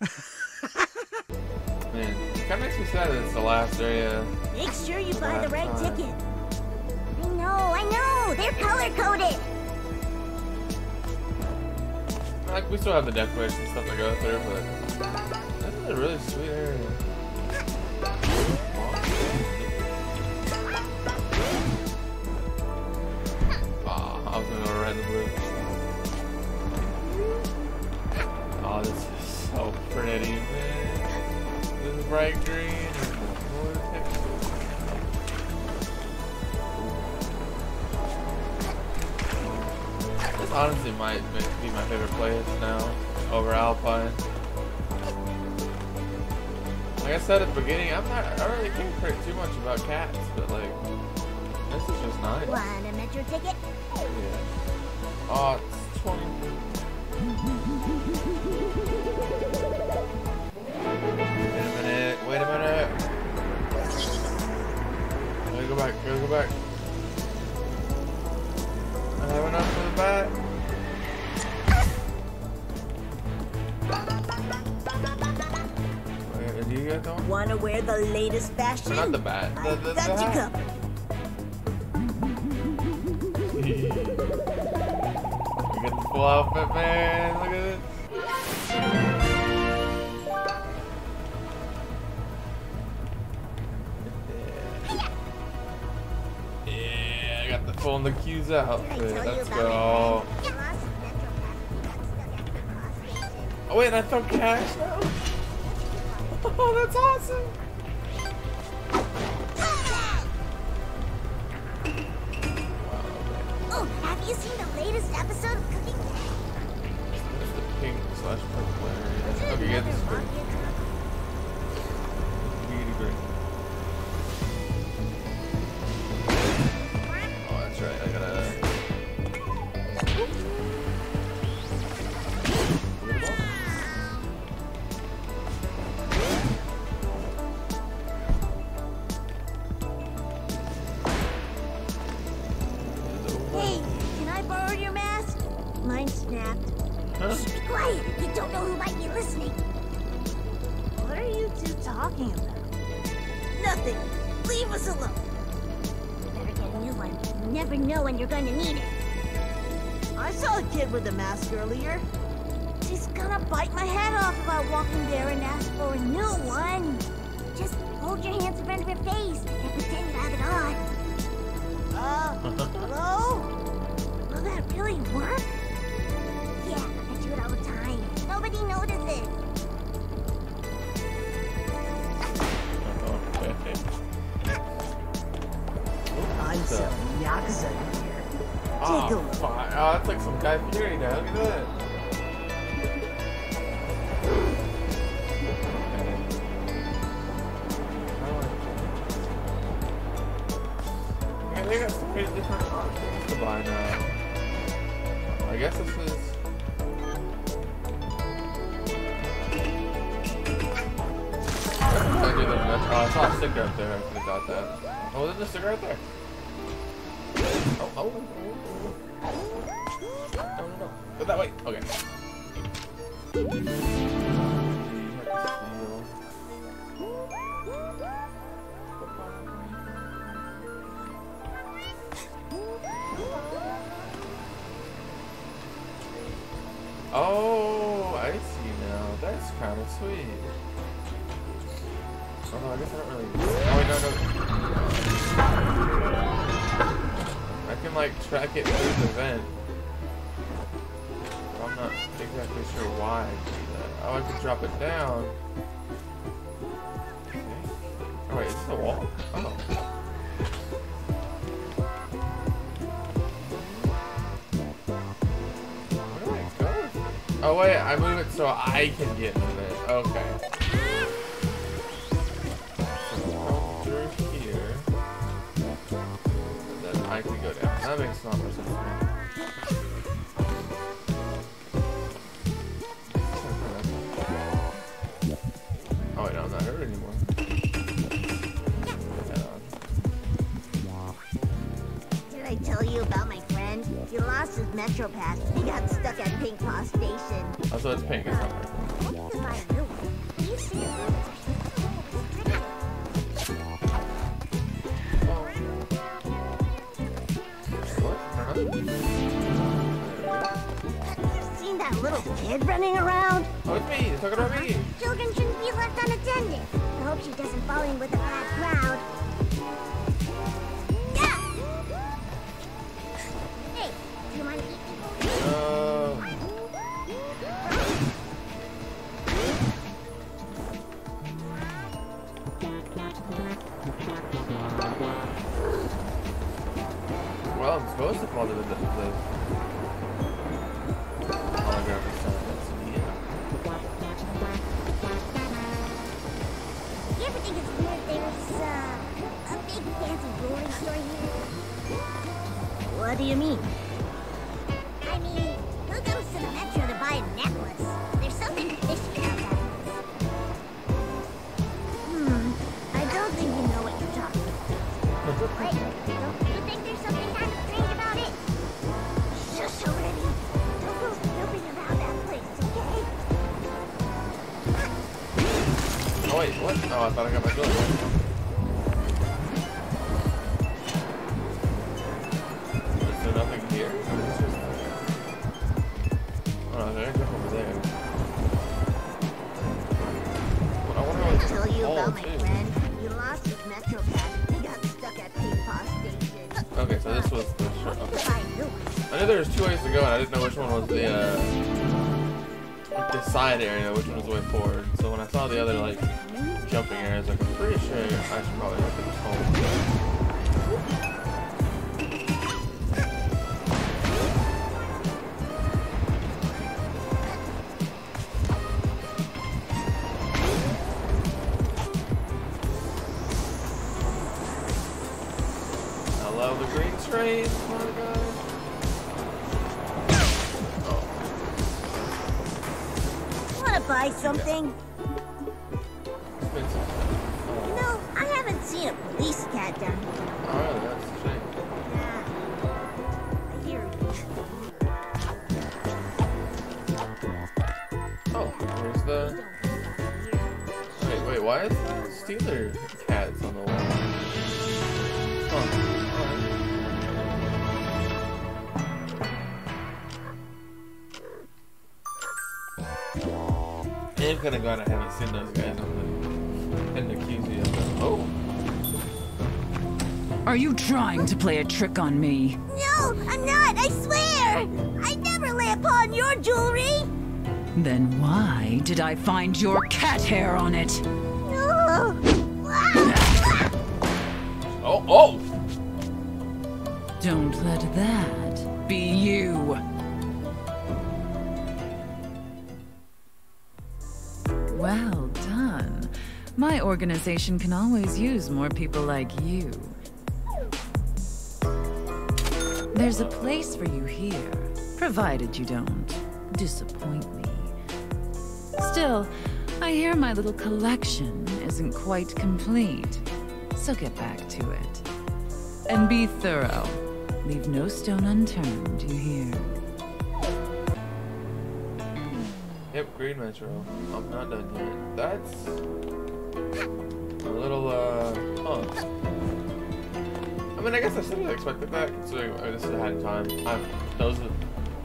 Man, it kind of makes me sad that it's the last area. Make sure you buy the right time. ticket. I know, I know. They're color coded. Like, we still have the decorations and stuff to go through, but this is a really sweet area. Aw, I was gonna go red and blue. Oh, this Oh, so pretty, man. This is bright green. This honestly might be my favorite place now over Alpine. Like I said at the beginning, I'm not. I don't really care too much about cats, but like, this is just nice. Want a metro ticket? Yeah. Oh, it's 20. Back. Gotta go back. I have enough for the bat. Wait, do you get that? Wanna wear the latest fashion? Not the bat. The, I the, the got hat. covered. You get the full outfit, man. Look at this. Got stuck at the cross station. Oh wait, I throw cash now. Oh, that's awesome. Oh, have you seen the latest episode of Cooking the pink slash purple area. Okay, yeah, this is great. Beauty great. Are you two talking about? Nothing. Leave us alone. Better get a new one. You never know when you're going to need it. I saw a kid with a mask earlier. She's gonna bite my head off if I walk in there and ask for a new one. Just hold your hands in front of your face and pretend you have it on. Uh, hello? Will that really work? Yeah, I do it all the time. Nobody notices. I'm So- selling Yakuza ah, here. Oh, Take a look. fine. Oh, that's like some Guy Fieri now. Look at that. They got some pretty different options to buy now. I guess this is. I. Oh, I saw a sticker there. I could have got that. Oh, there's a sticker right there. Oh, oh, oh, oh. No, no, no. Go that way. Okay. Oh, I see now. That's kind of sweet. Oh no, I guess I don't really. Oh wait, no, no. Can like track it through the vent. I'm not exactly sure why I do that. Oh, I can drop it down. Okay. Oh wait, it's the wall. Oh. Oh wait, I move it so I can get in it. Okay. That makes a lot more sense. Oh wait, no, I'm not hurt anymore. Put that on. Did I tell you about my friend? He lost his Metro Pass he got stuck at Pink Paw Station. Oh, so it's pink, it's not hurt. A little kid running around? Oh, it's me. It's talking about me. Children shouldn't be left unattended. I hope she doesn't fall in with a bad crowd. Yeah. Hey, do you mind eating? Uh, well, I'm supposed to follow the, the, the do you mean? There was two ways to go, and I didn't know which one was the uh, the side area, which one was the way forward. So when I saw the other like jumping areas, like I'm pretty sure I should probably at this home. I love the green screen. Buy something? expensive. I'm kind of glad I haven't seen those guys on the in the QZ. Oh, Are you trying to play a trick on me? No, I'm not. I swear. I never lay upon your jewelry. Then why did I find your cat hair on it? No. oh, oh! Don't let that be you. My organization can always use more people like you. There's a place for you here, provided you don't disappoint me. Still, I hear my little collection isn't quite complete, so get back to it. And be thorough. Leave no stone unturned, you hear? Yep, Green Metro. I'm not done yet. That's a little, uh, huh. I mean, I guess I should have expected that, considering I just had time. i those,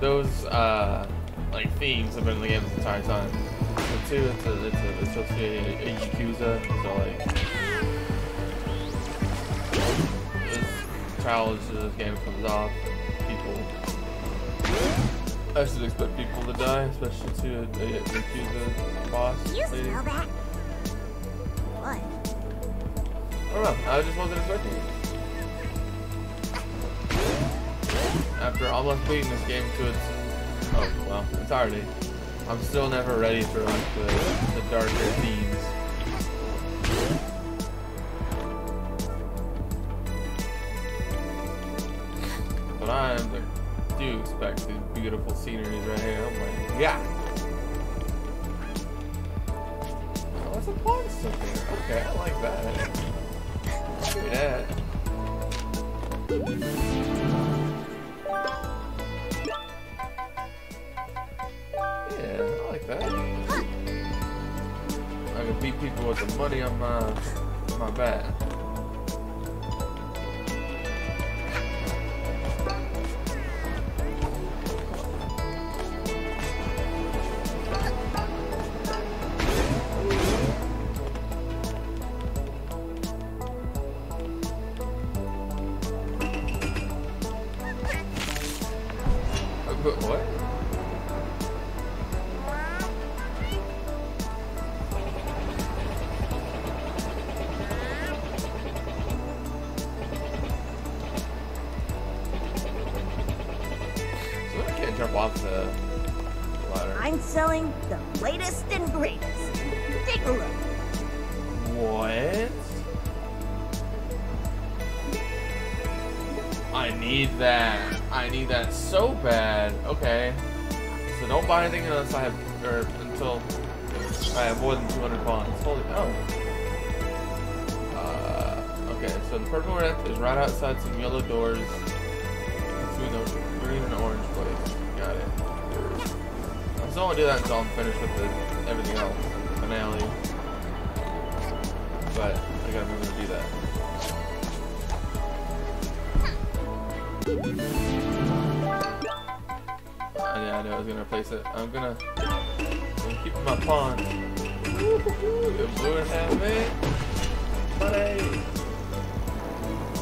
those, uh, like, themes have been in the game this entire time. But two, it's, a, it's, a, it's supposed to be a, a Yakuza, so, like, this challenge to this game comes off, people I should expect people to die, especially to a, a, a Yakuza boss You lady. smell that? What? I don't know. I just wasn't expecting it. After almost beating this game to its oh well entirety, I'm still never ready for like the, the darker themes. But I do expect these beautiful sceneries right here. Oh! Okay, I like that. Look at that. Yeah, I like that. I can beat people with the money on my on my back. I need that. I need that so bad. Okay. So don't buy anything unless I have, or until I have more than 200 bonds. Holy, oh. Uh, okay, so the purple red is right outside some yellow doors between the green and orange place. Got it. I still want to do that until I'm finished with the, everything else. Finale. But I gotta remember to do that. Oh, yeah, I know I was gonna replace it. I'm gonna, I'm gonna keep my pawn. Blue and half man. Money.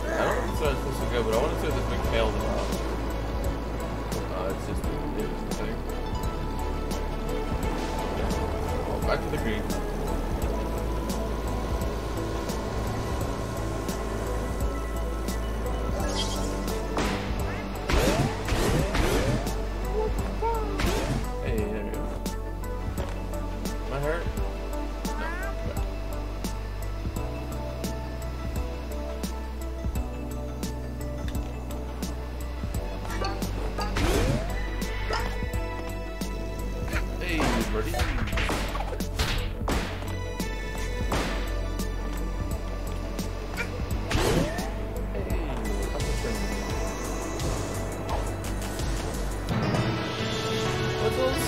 I don't know if it's supposed to go, but I want to see what this thing failed about. Uh, it's just it's a thing. Well, back to the green.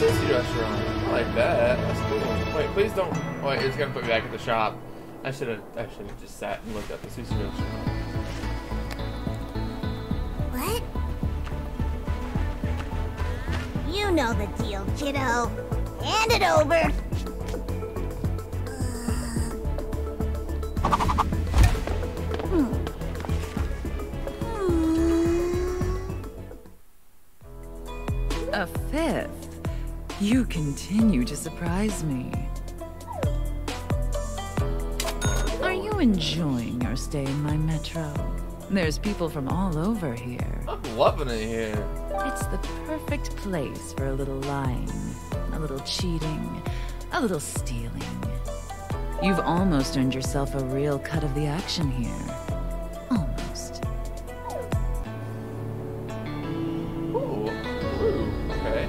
Sushi restaurant? Like that. That's cool. Wait, please don't. Wait, it's gonna put me back at the shop. I should have. I should have just sat and looked at the sushi restaurant. What? You know the deal, kiddo. Hand it over. Hmm. A fifth? You continue to surprise me. Are you enjoying your stay in my metro? There's people from all over here. I'm loving it here. It's the perfect place for a little lying, a little cheating, a little stealing. You've almost earned yourself a real cut of the action here. Almost. Ooh, blue. Okay.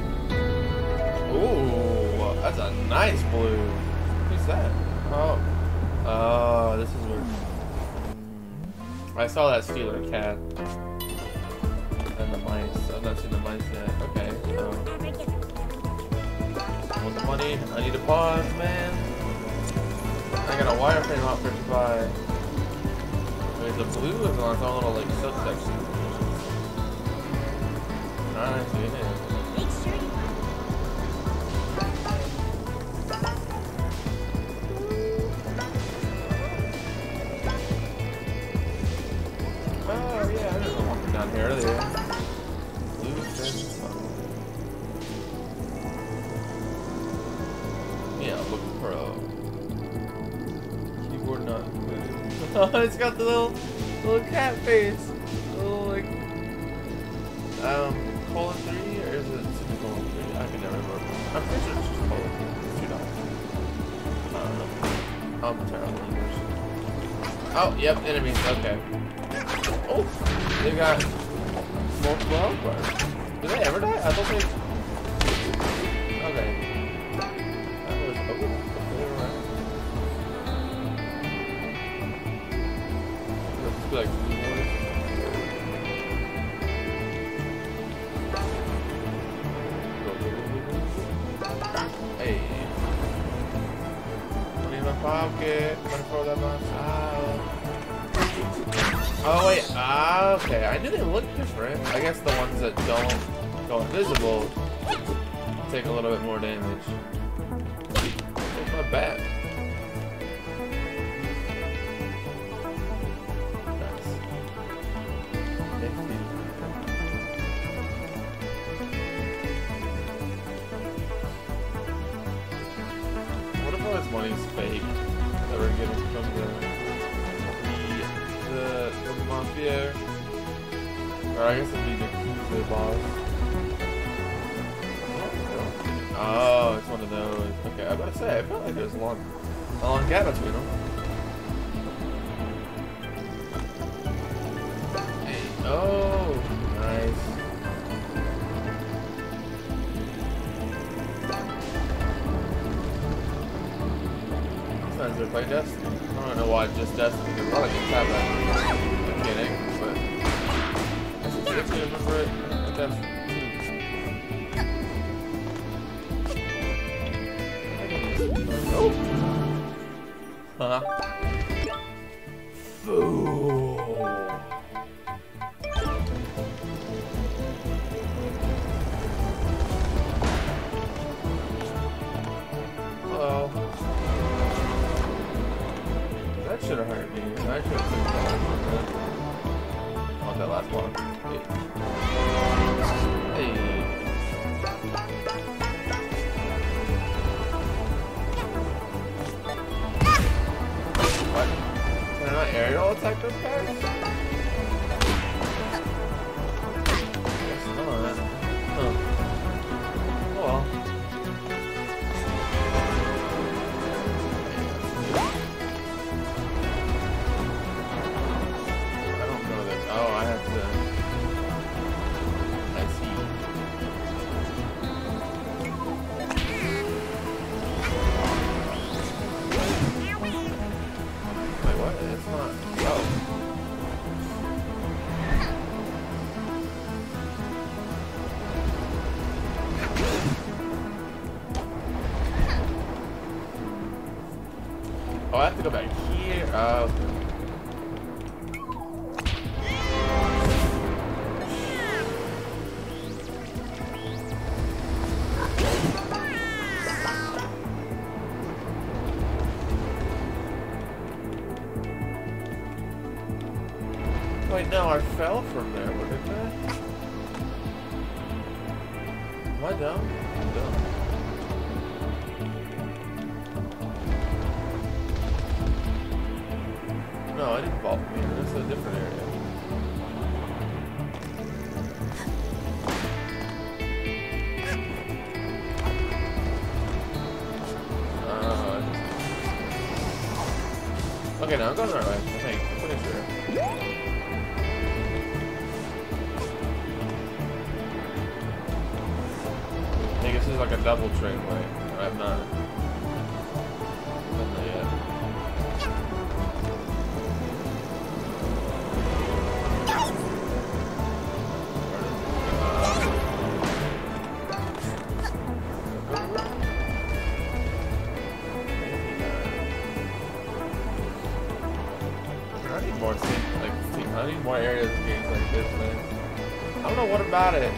Ooh, that's a nice blue. Who's that? Oh, oh, this is where. Hmm. I saw that stealer cat and the mice. I've not seen the mice yet. Okay. Um, I want the money. I need a pause, man. I got a wireframe outfit to buy. Wait, the blue is on its own little like subsection. Nice, yeah. Make Oh yeah, I remember walking down here earlier. Blue fish. Yeah, book pro. Keyboard not. Oh, it's got the little little cat face. Little like um colon three or is it semicolon three? I can never remember. I'm pretty sure it's just colon three. Two dollars. I don't know. I'm terrible English. Oh, yep, enemies. Okay. Oh, they got multiple health bars. Did they ever die? I thought they. Money for that. Ah. Oh wait, ah, okay. I knew they looked different. I guess the ones that don't go invisible take a little bit more damage. Not bad. Money's fake that we're getting from the the, the mafia? Or I guess it'd be the, the boss. Oh, it's one of those. Okay, I gotta say, I felt like there's a long, a long gap between them. Hey, oh, They play Destiny. I don't know why just Destiny, because a lot of games have that mechanic, but I specifically remember it. with Destiny. Nope. Huh? One. Hey. What? Can I not aerial attack those guys? Am I dumb? I'm dumb. No, I didn't fall here. This is a different area. Uh, okay, now I'm going the right way. Double train way. I'm not. done. I need more like I need more areas of games like this, man. I don't know what about it,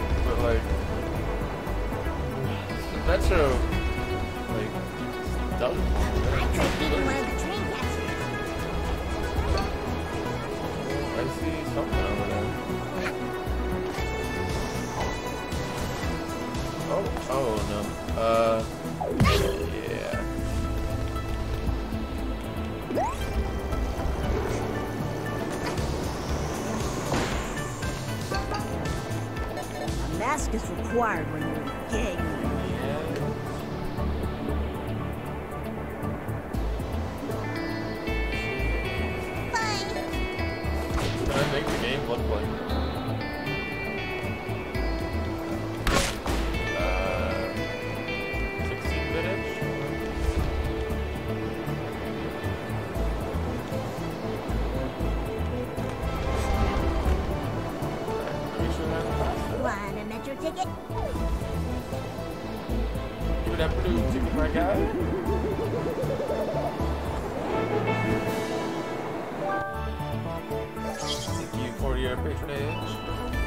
Oh, oh no. Uh, yeah. A mask is required when you're in a gang. A metro ticket? Have to do ticket my guy? Thank you for your patronage.